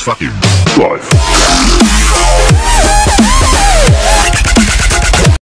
fucking life.